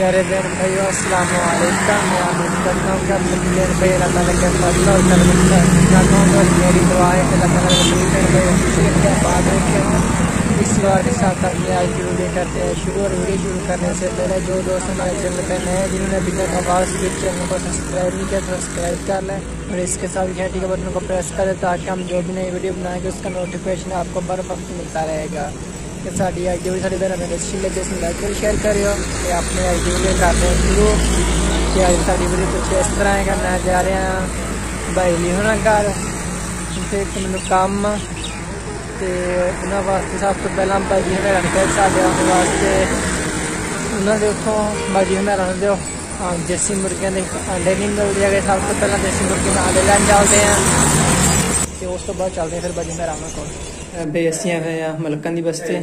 प्यारे बहन भाइयों अस्सलाम वालेकुम मैं करता हूँ भाई अल्लाह और मेरी दुआ है अल्लाह भाई रखे इस बार के साथ अपने आज वीडियो करते हैं, शुरू और वीडियो शुरू करने से पहले जो दोस्त हमारे चैनल पर नए जिन्होंने अभी तक आवाज़ के, चैनल को सब्सक्राइब नहीं किया, सब्सक्राइब कर लें और इसके साथ घंटी के बटन को प्रेस करें ताकि हम जो भी नई वीडियो बनाएँगे, उसका नोटिफिकेशन आपको बर वक्त मिलता रहेगा। ਕਿ ਸਾਡੀ ਅੱਜ ਦੀ ਸਾਡੀ ਭੈਣਾਂ ਨੂੰ ਅੱਛੀ ਲੱਗੇ ਇਸ ਨੂੰ ਲਾਈਕ ਕਰ ਸ਼ੇਅਰ ਕਰਿਓ ਤੇ ਆਪਣੇ ਅੱਜ ਦੀ ਵੀਡੀਓ ਕਰਦੇ ਹਾਂ ਸ਼ੁਰੂ। ਤੇ ਅੱਜ ਸਾਡੀ ਵੀਡੀਓ ਕੁਝ ਇਸ ਤਰ੍ਹਾਂ ਹੈ ਕਿ ਜਾ ਰਿਹਾ ਹਾਂ ਭਾਈ ਲਈ ਹੋਣਾ ਘਰ। ਤੇ ਇੱਕ ਮੈਨੂੰ ਕੰਮ ਤੇ ਉਹਨਾਂ ਵਾਸਤੇ ਸਭ ਤੋਂ ਪਹਿਲਾਂ ਭਾਈ ਜੀ ਹਮੇਰਾ ਨੂੰ ਕਹਿ ਸਾਡੇ ਆਉਣ ਵਾਸਤੇ ਉਹਨਾਂ ਦੇ ਉੱਥੋਂ ਭਾਈ ਜੀ ਹਮੇਰਾ ਨੂੰ ਦਿਓ। ਹਾਂ ਦੇਸੀ ਮੁਰਗੀਆਂ ਦੇ ਅੰਡੇ ਨਹੀਂ ਮਿਲਦੇ ਹੈਗੇ, ਸਭ ਤੋਂ ਪਹਿਲਾਂ ਦੇਸੀ ਮੁਰਗੇ ਦੇ ਆਂਡੇ ਲੈਣ ਚੱਲਦੇ ਆ ਤੇ ਉਸ ਤੋਂ ਬਾਅਦ ਚੱਲਦੇ ਫਿਰ ਭਾਜੀ ਹਮੇਰਾ ਉਹਨਾਂ ਕੋਲ ਬੇ ਅਸੀਂ ਆਏ ਆ ਮਲਕਾਂ ਦੀ ਬਸਤੇ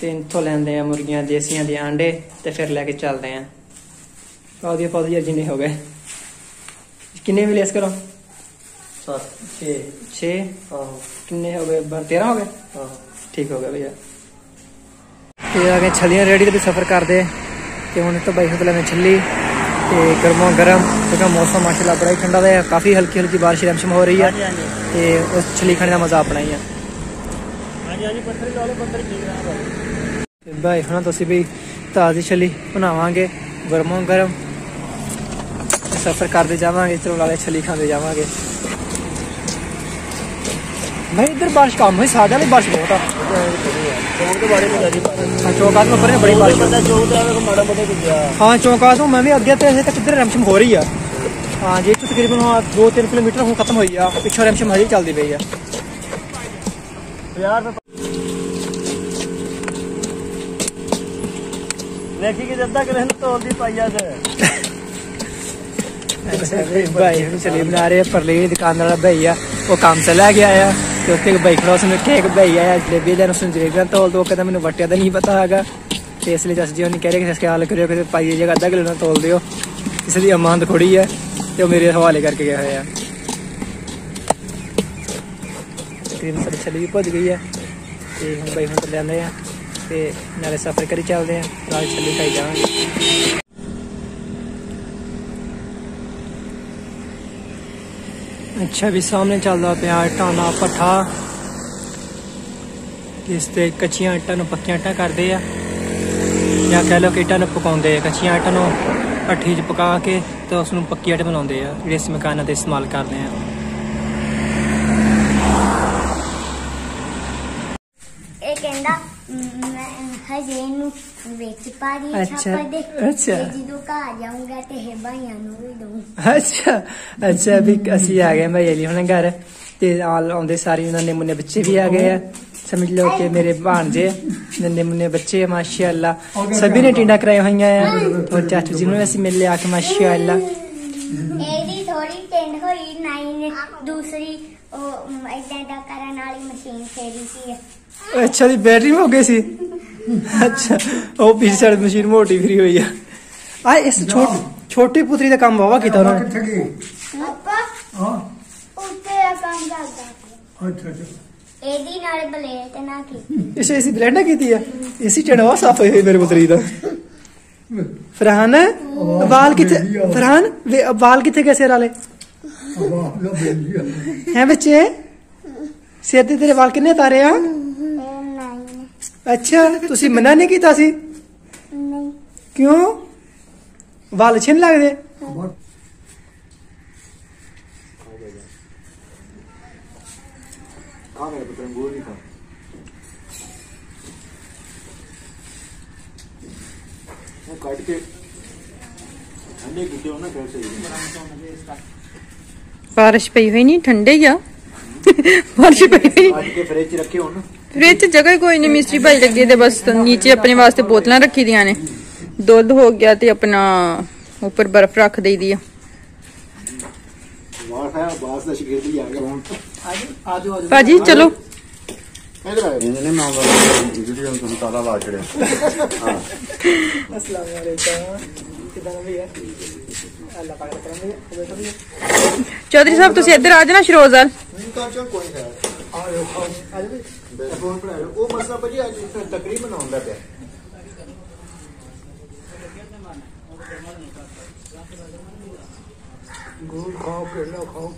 ਤੇ ਇੱਥੋਂ ਲੈਂਦੇ ਆ ਮੁਰਗੀਆਂ ਦੇਸੀਆਂ ਦੇ ਆਂਡੇ ਤੇ ਫਿਰ ਲੈ ਕੇ ਚੱਲਦੇ ਆ। ਪੌਦੇ ਯਾਰ ਜਿੰਨੇ ਹੋ ਗਏ। ਕਿੰਨੇ ਮਿਲੇ ਇਸ ਕਰੋ ਸੱਤ 6 6 ਆਹੋ। ਕਿੰਨੇ ਹੋ ਗਏ? 13 ਹੋ ਗਏ? ਆਹੋ। ਠੀਕ ਹੋ ਗਿਆ ਭਈਆ। ਤੇ ਆ ਗਏ ਛਲੀਆਂ ਰੈਡੀ ਤੇ ਵੀ ਸਫ਼ਰ ਕਰਦੇ। ਤੇ ਹੁਣ ਤੋਂ ਬਾਈ ਹਤਲੇ ਮੈਂ ਛੱਲੀ। ਤੇ ਗਰਮੋ ਗਰਮ ਕਿਉਂਕਿ ਮੌਸਮ ਮਾਸ਼ਾਅੱਲਾ ਬੜਾ ਹੀ ਠੰਡਾ ਹੈ ਕਾਫੀ ਹਲਕੀ ਹਲਕੀ ਬਾਰਿਸ਼ ਰਮਸ਼ਮ ਹੋ ਰਹੀ ਹੈ ਤੇ ਉਸ ਛਲੀ ਖਾਣੇ ਦਾ ਮਜ਼ਾ ਆਪਣਾ ਹੀ ਆ। ਹਾਂਜੀ ਹਾਂਜੀ ਪੱਥਰ ਲਾ ਲਓ ਪੱਥਰ ਤੇ ਬਾਈ ਹੁਣ ਤੁਸੀਂ ਵੀ ਤਾਜ਼ੀ ਛਲੀ ਬਣਾਵਾਂਗੇ ਗਰਮੋ ਗਰਮ। ਸਫ਼ਰ ਕਰਦੇ ਜਾਵਾਂਗੇ ਚਲੋ ਨਾਲੇ ਛਲੀ ਖਾਂਦੇ ਜਾਵਾਂਗੇ। ਭਾਈ ਇੱਧਰ ਬਾਰਿਸ਼ ਕਮ ਹੋਈ ਸਾਡੇ ਵਾਲੀ ਬਾਰਿਸ਼ ਬਹੁਤ ਆ। ਚੌਂਕ ਦੇ ਬਾਰੇ ਵਿੱਚ ਜੀ ਹਾਂ, ਪਰੇ ਬੜੀ ਬਾਰਿਸ਼ ਚੌਂਕ ਤੇ ਆਵੇ ਮਾੜਾ ਮੋਟਾ ਕੁਝਿਆ ਹਾਂ ਚੌਂਕਾ ਤੋਂ ਮੈਂ ਵੀ ਅੱਗੇ ਤੇ ਅਜੇ ਤੱਕ ਇੱਧਰ ਰਮਸ਼ਮ ਹੋ ਰਹੀ ਆ। ਹਾਂ ਜੇ ਇੱਥੋਂ ਤਕਰੀਬਨ 2-3 ਕਿਲੋਮੀਟਰ ਹੁਣ ਖਤਮ ਹੋਈ ਆ ਪਿੱਛੋਂ ਰਮਸ਼ਮ ਹਜੇ ਚੱਲਦੀ ਪਈ ਆ। 50 ਰੁਪਏ ਵੇਖੀ ਕਿ ਜੱਦਾ ਕਿਲੇ ਨੂੰ ਤੋਲਦੀ ਪਾਈਆ ਤੇ ਭਾਈ ਹੁਣ ਚਲੀ ਬਣਾ ਰਹੇ ਪਰਲੇ ਦੁਕਾਨ ਵਾਲਾ ਭਾਈ ਆ, ਉਹ ਕੰਮ ਤੇ ਲੈ ਗਿਆ ਆ ਤੇ ਉੱਥੇ ਭਾਈ ਖੜਾ, ਉਸਨੇ ਕੇਕ ਭਾਈ ਆ ਜਲੇਬੀ ਦੇ ਨੂੰ ਜਲੇਬੀਆਂ ਤੋਲ ਦੋ ਕਹਿੰਦਾ ਮੈਨੂੰ ਵੱਟਿਆ ਤਾਂ ਨਹੀਂ ਪਤਾ ਹੈਗਾ। ਤੇ ਇਸ ਲਈ ਜਸ ਜੀ ਉਹਨੇ ਕਹਿ ਰਿਹਾ ਕਿ ਇਸ ਖਿਆਲ ਕਰਿਓ ਕਿ ਭਾਈ ਦੀ ਜਗ੍ਹਾ ਅੱਧਾ ਕਿਲੋ ਨਾਲ ਤੋਲ ਦਿਓ। ਇਸ ਦੀ ਅਮਾਨਤ ਖੋੜੀ ਹੈ ਤੇ ਉਹ ਮੇਰੇ ਹਵਾਲੇ ਕਰਕੇ ਗਿਆ ਹੋਇਆ। ਤਕਰੀਬਨ ਸਾਡੀ ਛਲੀ ਵੀ ਭੁੱਜ ਗਈ ਹੈ ਤੇ ਹੁਣ ਭਾਈ ਹੁਣ ਚੱਲੇ ਜਾਂਦੇ ਆ। ਤੇ ਨਾਲੇ ਸਫ਼ਰ ਕਰੀ ਚੱਲਦੇ ਆ। ਨਾਲ ਛੱਲੀ ਖਾਈ ਜਾਵਾਂਗੇ। ਅੱਛਾ ਵੀ ਸਾਹਮਣੇ ਚੱਲਦਾ ਪਿਆ ਟਾਣਾ ਪੱਠਾ। ਇਸ ਤੇ ਕੱਚੀਆਂ ਇੱਟਾਂ ਨੂੰ ਪੱਕੀਆਂ ਇੱਟਾਂ ਕਰਦੇ ਆ। ਜਾਂ ਕਹਿ ਲਓ ਕਿ ਇੱਟਾਂ ਨੂੰ ਪਕਾਉਂਦੇ ਆ। ਕੱਚੀਆਂ ਆਟਾਂ ਨੂੰ ਭੱਠੀ 'ਚ ਪਕਾ ਕੇ ਤੇ ਉਸ ਨੂੰ ਪੱਕੀ ਇੱਟ ਬਣਾਉਂਦੇ ਆ। ਜਿਹੜੇ ਇਸ ਮਕਾਨਾਂ ਤੇ ਇਸਤੇਮਾਲ ਕਰਦੇ ਆ ਇਹ ਕਹਿੰਦਾ ਮ, ਮੈਂ ਹਜੇ ਨੂੰ ਵਿੱਚ ਪਾ ਦੀ ਛਾਪਾ ਦੇ ਅੱਛਾ। ਜਦੋਂ ਘਰ ਜਾਊਂਗਾ ਤੇ ਇਹ ਭਾਈਆਂ ਨੂੰ ਵੀ ਦਊਂ ਅੱਛਾ ਅੱਛਾ ਵੀ ਅਸੀਂ ਆ ਗਏ ਭਾਈ ਅਲੀ ਹੁਣ ਘਰ ਤੇ ਆਲ ਆਉਂਦੇ ਸਾਰੇ ਉਹਨਾਂ ਨੇ ਮੁੰਨੇ ਬੱਚੇ ਵੀ ਆ ਗਏ ਆ ਸਮਝ ਲਓ ਕਿ ਮੇਰੇ ਭਾਣਜੇ ਨੰਨੇ ਮੁੰਨੇ ਬੱਚੇ ਮਾਸ਼ਾਅੱਲਾ ਸਭੀ ਨੇ ਟਿੰਡਾ ਕਰਾਇਆ ਹੋਈਆਂ ਆ ਔਰ ਚਾਚੂ ਜੀ ਨੂੰ ਅਸੀਂ ਮਿਲ ਲਿਆ ਕੇ ਮਾਸ਼ਾਅੱਲਾ ਇਹਦੀ ਥੋੜੀ ਟੈਂਡ ਹੋਈ ਨਾਈ ਦੂਸਰੀ ਉਹ ਇਦਾਂ ਦਾ ਕਰਨ ਵਾਲੀ ਮਸ਼ੀਨ ਫੇਰੀ ਸੀ ਅੱਛਾ ਦੀ ਬੈਟਰੀ ਹੋ ਗਈ ਸੀ ਅੱਛਾ ਉਹ ਪਿੱਛੇ ਸਾਡੀ ਮਸ਼ੀਨ ਮੋਟੀ ਫਰੀ ਹੋਈ ਆ। ਆ ਇਸ ਛੋਟੀ ਛੋਟੀ ਪੁੱਤਰੀ ਦਾ ਕੰਮ ਵਾਵਾ ਕੀਤਾ ਉਹਨਾਂ ਨੇ। ਆਪਾਂ ਹਾਂ। ਉੱਤੇ ਆ ਕੰਮ ਕਰਦਾ। ਅੱਛਾ ਅੱਛਾ। ਇਹਦੀ ਨਾਲ ਬਲੇਟ ਨਾ ਕੀ ਇਸ ਇਸੇ ਬਲੈਂਡ ਕੀਤੀ ਆ? ਇਸੇ ਚੜਵਾ ਸਾਫ਼ ਹੋਈ ਮੇਰੇ ਪੁੱਤਰੀ ਦਾ। ਫਰਹਾਨ ਵਾਲ ਕਿੱਥੇ ਫਰਹਾਨ ਵੇ ਵਾਲ ਕਿੱਥੇ ਗਏ ਸਿਰ ਵਾਲੇ? ਵਾਹ ਲੋ ਬੇਲੀਆ ਹੈ ਬੱਚੇ? ਸਿਰ ਤੇ ਤੇਰੇ ਵਾਲ ਕਿੰਨੇ ਤਾਰੇ ਆ? ਅੱਛਾ ਤੁਸੀਂ ਮਨਾ ਨਹੀਂ ਕੀਤਾ ਸੀ? ਨਹੀਂ। ਕਿਉਂ? ਵਾਲ ਅੱਛੇ ਨਹੀਂ ਲੱਗਦੇ? ਆ ਪੁੱਤਰ ਗੋਲ ਨਹੀਂ ਖਾ ਉਹ ਕੱਢ ਕੇ ਠੰਡੇ ਕੀਤੇ ਉਹਨਾਂ ਫਿਰ ਸਹੀ ਬਾਰਿਸ਼ ਪਈ ਹੋਈ ਨਹੀਂ ਠੰਡੇ ਆ। ਬਾਰਿਸ਼ ਪਈ ਹੋਈ ਕੱਢ ਕੇ ਫ੍ਰਿਜ ਰੱਖੇ ਹੋਣ। ਫ੍ਰਿਜ 'ਚ ਜਗ੍ਹਾ ਹੀ ਕੋਈ ਨਹੀਂ ਮਿਸਤਰੀ ਭਾਈ ਲੱਗੇ ਤੇ ਬਸ ਨੀਚੇ ਆਪਣੇ ਵਾਸਤੇ ਬੋਤਲਾਂ ਰੱਖੀ ਦੀਆਂ ਨੇ। ਦੁੱਧ ਹੋ ਗਿਆ ਤੇ ਆਪਣਾ ਉੱਪਰ ਬਰਫ਼ ਰੱਖ ਦੇਈਦੀ ਆ। ਵਾਹ ਹੈ ਬਾਸ ਦਾ ਸ਼ਗਿਰਦ ਹੀ ਆ ਗਿਆ ਹੁਣ ਆਜੋ ਆਜੋ ਭਾਜੀ ਚਲੋ ਇਧਰ ਆ ਇਹਨੇ ਨੇ ਮਾਂ ਬਾਪ ਵੀਡੀਓ ਨੂੰ ਤੁਹਾਨੂੰ ਤਾਲਾ ਲਾ ਛੜਿਆ ਅਸਲਾਮ ਵਾਲੇਕਮ ਕਿਦਾਂ ਭਈਆ ਅੱਲਾਹ ਪਾਕ ਕਰਾਂਗੇ ਹੋਵੇ ਤਾਂ ਚੌਧਰੀ ਸਾਹਿਬ ਤੁਸੀਂ ਇੱਧਰ ਆ ਜਾਣਾ ਸ਼ਰੋਜ਼ਾਲ ਤਾਂ ਚਲ ਕੋਈ ਨਹੀਂ ਆਜੋ ਆਜੋ ਵੀ ਫੋਨ ਪੜਾ ਉਹ ਮਸਲਾ ਭਾਜੀ ਅੱਜ ਤਕਰੀਬਨ ਆਉਂਦਾ ਪਿਆ ਗੋਲ ਖਾਓ ਪੇੜਾ ਖਾਓ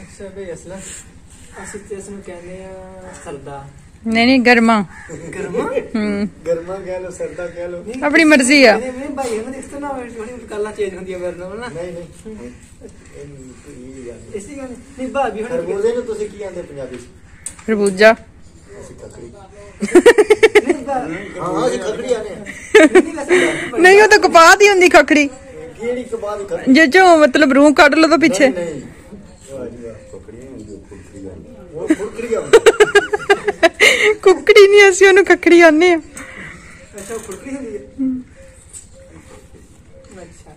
ਅੱਛਾ ਬਈ ਅਸਲਾ ਅਸੀਂ ਤੇ ਇਸ ਨੂੰ ਕਹਿੰਦੇ ਆ ਸਰਦਾ ਨਹੀਂ ਨਹੀਂ ਗਰਮਾ। ਗਰਮਾ? ਹੂੰ। ਗਰਮਾ ਕਹਿ ਲੋ ਸਰਦਾ ਕਹਿ ਲੋ ਆਪਣੀ ਮਰਜ਼ੀ ਆ। ਨਹੀਂ ਨਹੀਂ ਭਾਈ ਇਹਨਾਂ ਦੀ ਇਸ ਤਰ੍ਹਾਂ ਥੋੜੀ ਗੱਲਾਂ ਚੇਂਜ ਹੁੰਦੀਆਂ ਮੇਰੇ ਨਾਲ ਨਾ। ਨਹੀਂ ਨਹੀਂ। ਇਸੇ ਗੱਲ ਨਹੀਂ ਭਾਬੀ ਹੁਣ ਖਰਬੂਜ਼ੇ ਨੂੰ ਤੁਸੀਂ ਕੀ ਆਂਦੇ ਪੰਜਾਬੀ ਚ? ਖਰਬੂਜਾ ਅਸੀਂ ਖੱਖੜੀ। ਨਹੀਂ ਆ ਨਹੀਂ ਨਹੀਂ ਉਹ ਤਾਂ ਕਪਾਹ ਦੀ ਹੁੰਦੀ ਖਖੜੀ। ਕਿਹੜੀ ਕਬਾਹ ਦੀ ਖੱਖੜੀ? ਜੇ ਚੋਂ ਮਤਲਬ ਰੂਹ ਕੱਢ ਲਓ ਤਾਂ ਪਿੱਛੇ। ਨਹੀਂ ਜੀ ਵਾਹ ਖੱਖੜੀ ਨਹੀਂ ਹੁੰਦੀ ਉਹ ਖੁਰਕੜੀ ਆਂਦੀ ਉਹ ਖੁਰਕੜੀ ਆਉਂਦੀ ਕੁੱਕੜੀ ਨਹੀਂ ਅਸੀਂ ਉਹਨੂੰ ਖਖੜੀ ਆਨੇ ਆ ਅੱਛਾ ਉਹ ਫੁਲਕੀ ਹੁੰਦੀ ਹੈ। ਅੱਛਾ।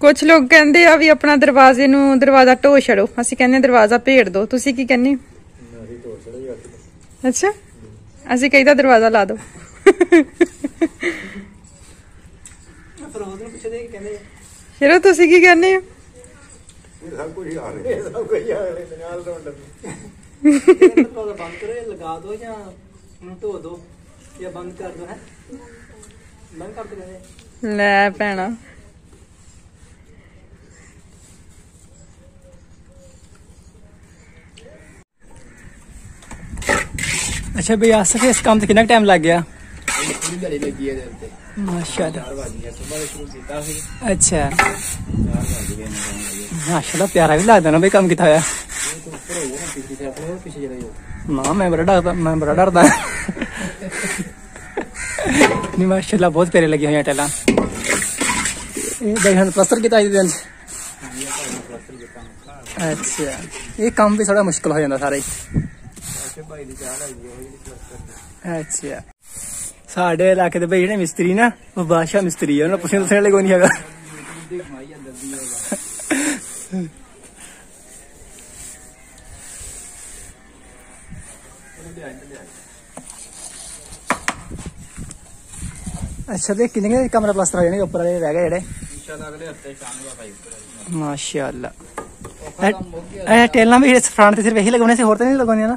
ਕੁਝ ਲੋਕ ਕਹਿੰਦੇ ਆ ਵੀ ਆਪਣਾ ਦਰਵਾਜ਼ੇ ਨੂੰ ਦਰਵਾਜ਼ਾ ਢੋ ਛੜੋ ਅਸੀਂ ਕਹਿੰਦੇ ਦਰਵਾਜ਼ਾ ਭੇੜ ਦਿਓ ਤੁਸੀਂ ਕੀ ਕਹਿੰਦੇ ਅੱਛਾ। ਅਸੀਂ ਕਹਿੰਦਾ ਦਰਵਾਜ਼ਾ ਲਾ ਦਿਓ ਫਿਰ ਉਹਨੂੰ ਪੁੱਛਦੇ ਕਿ ਕਹਿੰਦੇ ਸ਼ੇਰੋ ਤੁਸੀਂ ਕੀ ਕਹਿੰਦੇ ਹੋ? ਇਹ ਸਭ ਕੁਝ ਆ ਰਿਹਾ। ਇਹ ਸਭ ਕੁਝ ਆ ਰਿਹਾ ਨਾਲ ਤੋਂ ਕਹਿੰਦੇ ਦਰਵਾਜ਼ਾ ਬੰਦ ਕਰੋ ਜਾਂ ਲਗਾ ਦਿਓ ਜਾਂ ਉਹਨੂੰ ਢੋ ਦਿਓ ਜਾਂ ਬੰਦ ਕਰ ਦਿਓ ਹੈ? ਬੰਦ ਕਰ ਦਿਓ ਕਹਿੰਦੇ। ਲੈ ਭੈਣਾ। ਅੱਛਾ ਬਈ ਆਸ ਕੇ ਇਸ ਕੰਮ ਤੇ ਕਿੰਨਾ ਟਾਈਮ ਲੱਗ ਗਿਆ? ਪੂਰੀ ਘੜੀ ਲੱਗੀ ਹੈ ਤੇ ਮਾਸ਼ਾਅੱਲਾ। 4 ਵਜੇ ਸਵੇਰ ਸ਼ੁਰੂ ਕੀਤਾ ਸੀ ਅੱਛਾ। 4 ਵਜੇ ਮਾਸ਼ਾਅੱਲਾ, ਪਿਆਰਾ ਵੀ ਲੱਗਦਾ ਨਾ ਬਈ ਕੰਮ ਕੀਤਾ ਹੋਇਆ। ਨਾ, ਮੈਂ ਬੜਾ ਡਰਦਾ, ਮੈਂ ਬੜਾ ਡਰਦਾ। ਨਹੀਂ, ਮਾਸ਼ਾਅੱਲਾ, ਬਹੁਤ ਪਿਆਰੇ ਲੱਗੇ ਹੋਏ ਟੈਲਾਂ ਇਹ ਦੇਖਣ ਪਲਸਤਰ ਕੀਤਾ ਇਹਦੇ ਦਿਨ। ਅੱਛਾ। ਇਹ ਕੰਮ ਵੀ ਥੋੜਾ ਮੁਸ਼ਕਲ ਹੋ ਜਾਂਦਾ ਸਾਰਾ ਹੀ। ਅੱਛਾ। ਸਾਡੇ ਇਲਾਕੇ ਦੇ ਬਈ ਜਿਹੜੇ ਮਿਸਤਰੀ ਨਾ ਉਹ ਬਾਦਸ਼ਾਹ ਮਿਸਤਰੀ ਆ ਉਹਨਾਂ ਪੁੱਛਣ ਦੱਸਣ ਵਾਲੇ ਕੋਈ ਨਹੀਂ ਹੈਗਾ। ਅੱਛਾ ਤੇ ਕਿੰਨੇ ਕਮਰਾ ਪਲਸਤਰ ਹੋ ਜਾਣਗੇ ਉੱਪਰ ਵਾਲੇ ਰਹਿ ਗਏ ਜਿਹੜੇ। ਇਨਸ਼ਾਅੱਲਾ ਅਗਲੇ ਹਫ਼ਤੇ ਸ਼ਾਮ ਨੂੰ ਭਾਈ ਮਾਸ਼ਾਅੱਲਾ। ਇਹ ਟੇਲਾਂ ਵੀ ਇਸ ਫਰੰਟ ਤੇ ਸਿਰਫ ਇਹੀ ਲਗਾਉਣੇ ਸੀ ਹੋਰ ਤਾਂ ਨਹੀਂ ਲਗਾਉਣੀਆਂ ਨਾ?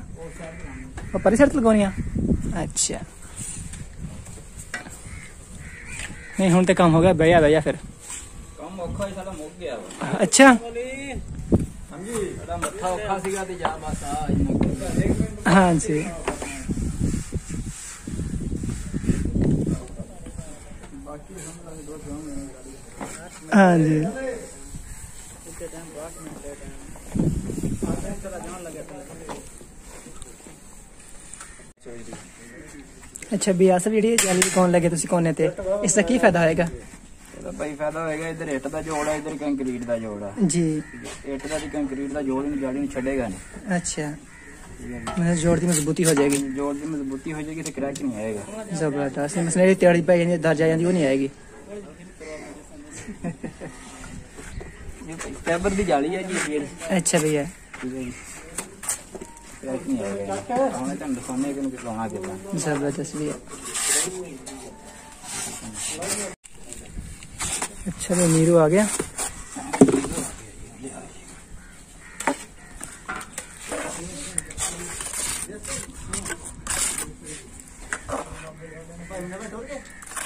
ਉਹ ਪਰੀ ਸਾਈਡ ਤੇ ਲਗਾਉਣੀਆਂ। ਅੱਛਾ। ਨਹੀਂ ਹੁਣ ਤੇ ਕੰਮ ਹੋ ਗਿਆ ਬਹਿ ਜਾ ਬਹਿ ਜਾ ਫਿਰ। ਕੰਮ ਔਖਾ ਹੀ ਸਾਡਾ ਮੁੱਕ ਗਿਆ ਵਾ। ਅੱਛਾ। ਹਾਂਜੀ। ਸਾਡਾ ਮੱਥਾ ਔਖਾ ਸੀਗਾ ਤੇ ਜਾ ਬਸ ਆ ਮੁੱਕ ਗਿਆ। ਹਾਂਜੀ। ਹਾਂਜੀ। ਅੱਛਾ ਬਿਆਸ ਜਿਹੜੀ ਇਹ ਜਾਲੀ ਕੌਣ ਲੱਗੇ ਤੁਸੀਂ ਕੋਨੇ ਤੇ ਇਸ ਦਾ ਕੀ ਫਾਇਦਾ ਹੋਏਗਾ? ਇਹਦਾ ਭਾਈ ਫਾਇਦਾ ਹੋਏਗਾ ਇੱਧਰ ਇੱਟ ਦਾ ਜੋੜ ਆ ਇੱਧਰ ਕੰਕਰੀਟ ਦਾ ਜੋੜ ਆ। ਜੀ। ਇੱਟ ਦਾ ਤੇ ਕੰਕਰੀਟ ਦਾ ਜੋੜ ਨੂੰ ਜਾੜੀ ਨੂੰ ਛੱਡੇਗਾ ਨਹੀਂ। ਅੱਛਾ। ਮੈਂ ਜੋੜ ਦੀ ਮਜ਼ਬੂਤੀ ਹੋ ਜਾਏਗੀ। ਜੋੜ ਦੀ ਮਜ਼ਬੂਤੀ ਹੋ ਜਾਏਗੀ ਤੇ ਕਰੈਕ ਨਹੀਂ ਆਏਗਾ। ਜ਼ਬਰਦਸਤ। ਮਸਲੇ ਦੀ ਤਿਆਰੀ ਪੈ ਜਾਂਦੀ ਹੈ, ਦਰਜ ਆ ਜਾਂਦੀ ਉਹ ਨਹੀਂ ਆਏਗੀ। ਇਹ ਭਾਈ ਫਾਈਬਰ ਦੀ ਜਾਲੀ ਹੈ ਜੀ ਇਹ। ਅੱਛਾ ਭਈਆ। ज़बरदस्त भी अच्छा नीरू आ गया।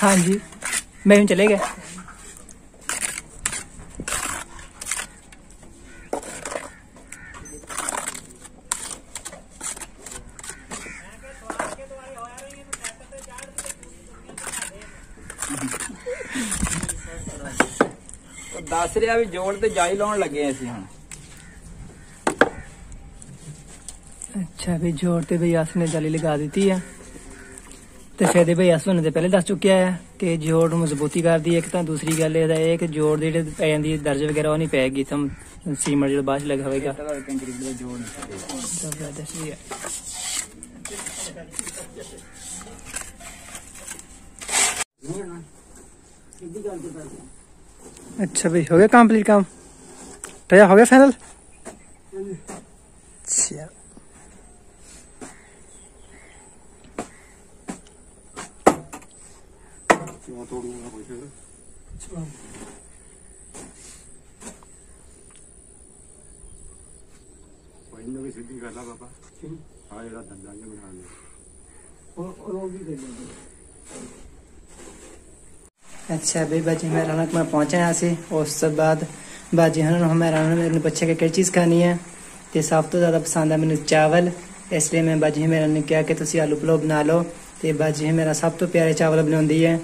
हाँ जी मैं चले गए ਦੱਸ ਰਿਹਾ ਵੀ ਜੋੜ ਤੇ ਜਾਈ ਲਾਉਣ ਲੱਗੇ ਅਸੀਂ ਹੁਣ। ਅੱਛਾ ਵੀ ਜੋੜ ਤੇ ਬਈ ਆਸ ਨੇ ਜਾਲੀ ਲਗਾ ਦਿੱਤੀ ਆ। ਤੇ ਫਾਇਦੇ ਬਈ ਆਸ ਤੇ ਪਹਿਲੇ ਦੱਸ ਚੁੱਕਿਆ ਹੈ ਕਿ ਜੋੜ ਨੂੰ ਮਜ਼ਬੂਤੀ ਕਰਦੀ ਹੈ ਇੱਕ ਤਾਂ ਦੂਸਰੀ ਗੱਲ ਇਹਦਾ ਇਹ ਕਿ ਜੋੜ ਦੇ ਜਿਹੜੇ ਪੈ ਜਾਂਦੀ ਹੈ ਦਰਜ ਵਗੈਰਾ ਉਹ ਨਹੀਂ ਪੈਗੀ ਤੁਮ ਸੀਮਟ ਜਿਹੜਾ ਬਾਅਦ ਲੱਗਾ ਹੋਵੇਗਾ ਇੱਟ ਦਾ ਕੰਕਰੀਟ ਦਾ ਜੋੜ ਨਹੀਂ ਛੱਡੇਗਾ ਜ਼ਬਰਦਸਤ ਵੀ ਹੈ अच्छा भाई हो गया कंप्लीट काम भैया हो गया फाइनल अच्छा ਇਹਨੂੰ ਵੀ ਸਿੱਧੀ ਕਰ ਲਾ ਬਾਬਾ। ਆ ਜਿਹੜਾ ਦੰਦਾਂ ਜਿਹਾ ਬਣਾ ਲਿਆ। ਉਹ ਉਹ ਵੀ ਦੇ ਦੇ ਅੱਛਾ ਬਈ, ਬਾਜੀ ਮੈਂ ਨਾਲ ਮੈਂ ਪਹੁੰਚਿਆ ਸੀ। ਉਸ ਤੋਂ ਬਾਅਦ ਬਾਜੀ ਹਨਾਂ ਨੂੰ ਮੇਰਾ ਨਾਲ ਮੈਨੂੰ ਪੁੱਛਿਆ ਕਿ ਕਿਹੜੀ ਚੀਜ਼ ਖਾਣੀ ਹੈ ਤੇ ਸਭ ਤੋਂ ਜ਼ਿਆਦਾ ਪਸੰਦ ਹੈ ਮੈਨੂੰ ਚਾਵਲ। ਇਸ ਲਈ ਮੈਂ ਬਾਜੀ ਮੇਰਾ ਨੇ ਕਿਹਾ ਕਿ ਤੁਸੀਂ ਆਲੂ ਪਲੋ ਬਣਾ ਲਓ ਤੇ ਬਾਜੀ ਮੇਰਾ ਸਭ ਤੋਂ ਪਿਆਰੇ ਚਾਵਲ ਬਣਾਉਂਦੀ ਹੈ।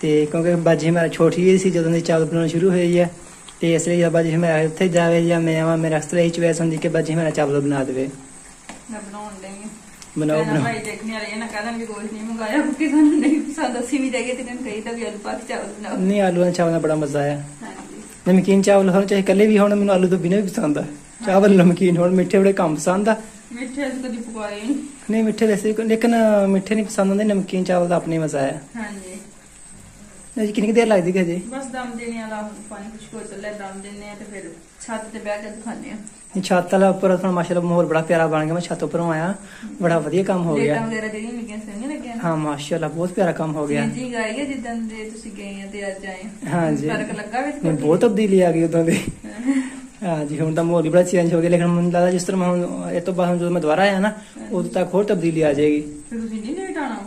ਤੇ ਕਿਉਂਕਿ ਬਾਜੀ ਮੇਰਾ ਛੋਟੀ ਜਿਹੀ ਸੀ ਜਦੋਂ ਦੀ ਚਾਵਲ ਬਣਾਉਣਾ ਸ਼ੁਰੂ ਹੋਈ ਹੈ ਤੇ ਇਸ ਲਈ ਜਦ ਬਾਜੀ ਮੇਰਾ ਉੱਥੇ ਜਾਵੇ ਜਾਂ ਮੈਂ ਆਵਾਂ, ਮੇਰਾ ਅਕਸਰ ਇਹ ਚੁਆਇਸ ਹੁੰਦੀ ਕਿ ਬਾਜੀ ਮੇਰਾ ਚਾਵਲ ਬਣਾ ਦੇਵੇ। ਮੈਂ ਬਣਾਉਣ ਦੇਂਗੇ ਬਣਾਓ ਬਣਾਓ। ਭਾਈ ਦੇਖਣੇ ਵਾਲੇ ਇਹ ਨਾ ਕਹਿਣ ਵੀ ਕੁਝ ਨਹੀਂ ਮੰਗਾਇਆ ਕਿਉਂਕਿ ਸਾਨੂੰ ਨਹੀਂ ਪਸੰਦ ਅਸੀਂ ਵੀ ਦੇਗੇ ਤੇ ਇਹਨਾਂ ਕਹੀਦਾ ਵੀ ਆਲੂ ਪਾ ਕੇ ਚਾਵਲ ਬਣਾਓ। ਨਹੀਂ ਆਲੂ ਨਾਲ ਚਾਵਲ ਦਾ ਬੜਾ ਮਜ਼ਾ ਆਇਆ। ਹਾਂਜੀ। ਨਮਕੀਨ ਚਾਵਲ ਹੋਣ ਚਾਹੇ ਇਕੱਲੇ ਵੀ ਹੋਣ ਮੈਨੂੰ ਆਲੂ ਤੋਂ ਬਿਨਾਂ ਵੀ ਪਸੰਦ ਆ। ਚਾਵਲ ਨਮਕੀਨ ਹੋਣ ਮਿੱਠੇ ਬੜੇ ਕਮ ਪਸੰਦ ਆ। ਮਿੱਠੇ ਅਸੀਂ ਕਦੀ ਪਕਾਏ ਨਹੀਂ ਨਹੀਂ ਮਿੱਠੇ ਵੈਸੇ ਲੇਕਿਨ ਮਿੱਠੇ ਨਹੀਂ ਪਸੰਦ ਆਉਂਦੇ ਨਮਕੀਨ ਚਾਵਲ ਦਾ ਆਪਣੀ ਮਜ਼ਾ ਆ ਹਾਂਜੀ। ਜੀ ਕਿੰਨੀ ਕੁ ਦੇਰ ਲੱਗਦੀ ਹੈ ਜੀ ਬਸ ਦਮ ਦੇਣੇ ਵਾਲਾ ਪਾਣੀ ਕੁਛ ਹੋ ਚੱਲਿਆ ਦਮ ਦਿੰਨੇ ਆ ਤੇ ਫਿਰ ਛੱਤ ਤੇ ਬਹਿ ਕੇ ਦਿਖਾਉਂਦੇ ਆ। ਛੱਤ ਵਾਲਾ ਉੱਪਰ ਆਪਣਾ ਮਾਸ਼ਾਅੱਲਾ ਮਾਹੌਲ ਬੜਾ ਪਿਆਰਾ ਬਣ ਗਿਆ। ਮੈਂ ਛੱਤ ਉੱਪਰੋਂ ਆਇਆ ਬੜਾ ਵਧੀਆ ਕੰਮ ਹੋ ਗਿਆ। ਵਗੈਰਾ ਜਿਹੜੀਆਂ ਲੱਗੀਆਂ ਸੋਹਣੀਆਂ ਲੱਗੀਆਂ ਹਾਂ ਮਾਸ਼ਾਅੱਲਾ ਬਹੁਤ ਪਿਆਰਾ ਕੰਮ ਹੋ ਗਿਆ। ਜੀ ਗਾਈ ਹੈ ਜਿੱਦਾਂ ਦੇ ਤੁਸੀਂ ਗਏ ਆ ਤੇ ਅੱਜ ਆਏ ਆ। ਹਾਂਜੀ। ਫ਼ਰਕ ਲੱਗਾ ਵਿੱਚ ਨਹੀਂ ਬਹੁਤ ਤਬਦੀਲੀ ਆ ਗਈ ਉਦੋਂ ਦੀ। ਹਾਂਜੀ ਹੁਣ ਤਾਂ ਮਾਹੌਲ ਬੜਾ ਚੇਂਜ ਹੋ ਗਿਆ। ਲੇਕਿਨ ਮੈਨੂੰ ਲੱਗਦਾ ਜਿਸ ਤਰ੍ਹਾਂ ਮੈਂ ਇਹ ਤੋਂ ਬਾਅਦ ਜਦੋਂ ਮੈਂ ਦੁਬਾਰਾ ਆਇਆ ਨਾ ਉਦੋਂ ਤੱਕ ਹੋਰ ਤਬਦੀਲੀ ਆ ਜਾਏਗੀ ਫਿਰ ਤੁਸੀਂ ਨਹੀਂ ਲੇਟ ਆਣਾ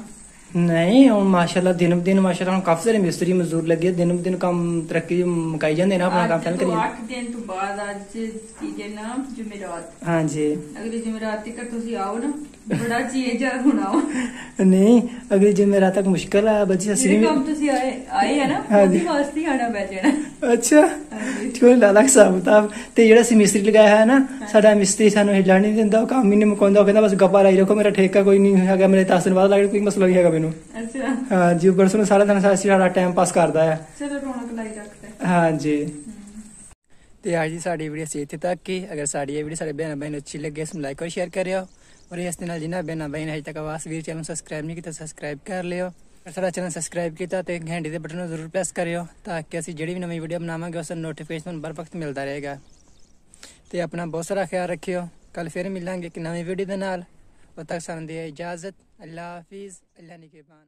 ਨਹੀਂ ਹੁਣ ਮਾਸ਼ਾਅੱਲਾ ਦਿਨ ਦਿਨ ਮਾਸ਼ਾਅੱਲਾ ਹੁਣ ਕਾਫੀ ਸਾਰੇ ਮਿਸਤਰੀ ਮਜ਼ਦੂਰ ਲੱਗੇ ਦਿਨ ਦਿਨ ਕੰਮ ਤਰੱਕੀ ਮੁਕਾਈ ਜਾਂਦੇ ਨੇ ਆਪਣਾ ਕੰਮ ਚੱਲ ਕਰੀ 8 ਦਿਨ ਤੋਂ ਬਾਅਦ ਅੱਜ ਕੀ ਦਿਨ ਆ ਜੁਮੇਰਾਤ ਹਾਂਜੀ। ਅਗਲੀ ਜੁਮੇਰਾਤ ਤੱਕ ਤੁਸੀਂ ਆਓ ਨਾ ਬੜਾ ਚੀਜ਼ ਹੋਣਾ ਨਹੀਂ ਅਗਲੀ ਜੁਮੇਰਾਤ ਤੱਕ ਮੁਸ਼ਕਲ ਆ ਬੱਚੀ ਅਸੀਂ ਵੀ ਕੰਮ ਤੁਸੀਂ ਆਏ ਆਏ ਆ ਨਾ। ਉਹਦੀ ਵਾਸਤੇ ਆਣਾ ਪੈ ਜਾਣਾ ਅੱਛਾ। ਕੋਈ ਲਾਲਾ ਹਿਸਾਬ ਕਿਤਾਬ ਤੇ ਜਿਹੜਾ ਅਸੀਂ ਮਿਸਤਰੀ ਲਗਾਇਆ ਹੈ ਨਾ ਸਾਡਾ ਮਿਸਤਰੀ ਸਾਨੂੰ ਹਿੱਲਣ ਨਹੀਂ ਦਿੰਦਾ ਉਹ ਕੰਮ ਹੀ ਨਹੀਂ ਮੁਕਾਉਂਦਾ ਉਹ ਕਹਿੰਦਾ ਬਸ ਗੱਪਾ ਲਾਈ ਰੱਖੋ ਮੇਰਾ ਠੇਕਾ ਕੋਈ ਨਹੀਂ ਹੈਗਾ ਮੇਰੇ 10 ਦਿਨ ਬਾਅਦ ਲੱਗ ਕੋਈ ਮਸਲਾ ਨਹੀਂ ਹੈਗਾ ਮੈਨੂੰ। ਅੱਛਾ। ਹਾਂ ਜੀ ਬਰਸ ਨੂੰ ਸਾਰਾ ਦਿਨ ਸਾਡਾ ਟਾਈਮ ਪਾਸ ਕਰਦਾ ਹੈ ਚਲੋ ਰੌਣਕ ਲਾਈ ਰੱਖਦੇ। ਹਾਂਜੀ ਤੇ ਅੱਜ ਦੀ ਸਾਡੀ ਵੀਡੀਓ ਸੀ ਇੱਥੇ ਤੱਕ ਹੀ ਅਗਰ ਸਾਡੀ ਇਹ ਵੀਡੀਓ ਸਾਡੇ ਭੈਣ ਭਾਈ ਨੂੰ ਅੱਛੀ ਲੱਗੇ ਤਾਂ ਲਾਈਕ ਔਰ ਸ਼ੇਅਰ ਕਰਿਓ। ਔਰ ਇਸ ਦੇ ਨਾਲ ਜਿਨ੍ਹਾਂ ਭੈਣ ਹਜੇ ਤੱਕ ਆਵਾਸ ਵੀਰ ਚੈਨਲ ਨੂੰ ਸਬਸਕ੍ਰਾਈਬ ਨਹੀਂ ਕੀਤਾ ਸਬਸਕ੍ਰਾਈਬ ਕਰ ਲਿਓ। ਅਗਰ ਸਾਡਾ ਚੈਨਲ ਸਬਸਕ੍ਰਾਈਬ ਕੀਤਾ ਤੇ ਘੰਟੀ ਦੇ ਬਟਨ ਨੂੰ ਜ਼ਰੂਰ ਪ੍ਰੈਸ ਕਰਿਓ ਤਾਂ ਕਿ ਅਸੀਂ ਜਿਹੜੀ ਵੀ ਨਵੀਂ ਵੀਡੀਓ ਬਣਾਵਾਂਗੇ, ਉਸ ਦਾ ਨੋਟੀਫਿਕੇਸ਼ਨ ਬਰ ਵਕਤ ਮਿਲਦਾ ਰਹੇਗਾ। ਤੇ ਆਪਣਾ ਬਹੁਤ ਸਾਰਾ ਖਿਆਲ ਰੱਖਿਓ। ਕੱਲ ਫਿਰ ਮਿਲਾਂਗੇ ਇੱਕ ਨਵੀਂ ਵੀਡੀਓ ਦੇ ਨਾਲ। ਉਦ ਤੱਕ ਸਾਨੂੰ ਦਿਓ ਇਜਾਜ਼ਤ। ਅੱਲਾ ਹਾਫਿਜ਼। ਅੱਲਾ ਨਿਗਹਿਬਾਨ